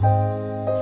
Música